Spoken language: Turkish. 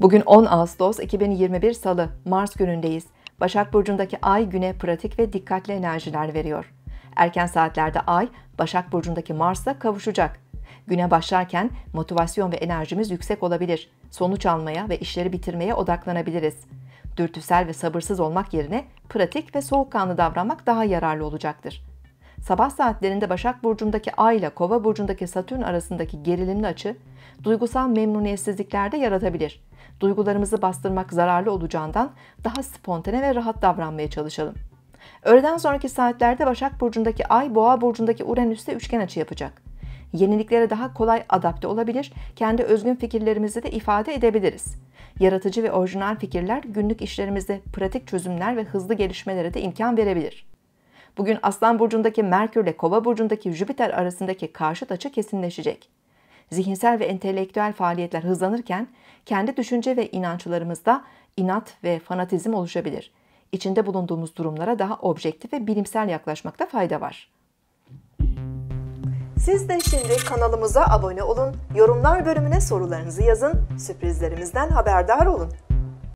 Bugün 10 Ağustos 2021 Salı, Mars günündeyiz. Başak Burcu'ndaki Ay güne pratik ve dikkatli enerjiler veriyor. Erken saatlerde Ay, Başak Burcu'ndaki Mars'la kavuşacak. Güne başlarken motivasyon ve enerjimiz yüksek olabilir. Sonuç almaya ve işleri bitirmeye odaklanabiliriz. Dürtüsel ve sabırsız olmak yerine pratik ve soğukkanlı davranmak daha yararlı olacaktır. Sabah saatlerinde Başak Burcu'ndaki Ay ile Kova Burcu'ndaki Satürn arasındaki gerilimli açı, duygusal memnuniyetsizlikler de yaratabilir. Duygularımızı bastırmak zararlı olacağından daha spontane ve rahat davranmaya çalışalım. Öğleden sonraki saatlerde Başak Burcu'ndaki Ay, Boğa Burcu'ndaki Uranüs'te üçgen açı yapacak. Yeniliklere daha kolay adapte olabilir, kendi özgün fikirlerimizi de ifade edebiliriz. Yaratıcı ve orijinal fikirler günlük işlerimizde pratik çözümler ve hızlı gelişmelere de imkan verebilir. Bugün Aslan Burcu'ndaki Merkür ile Kova Burcu'ndaki Jüpiter arasındaki karşıt açı kesinleşecek. Zihinsel ve entelektüel faaliyetler hızlanırken kendi düşünce ve inançlarımızda inat ve fanatizm oluşabilir. İçinde bulunduğumuz durumlara daha objektif ve bilimsel yaklaşmakta fayda var. Siz de şimdi kanalımıza abone olun, yorumlar bölümüne sorularınızı yazın, sürprizlerimizden haberdar olun.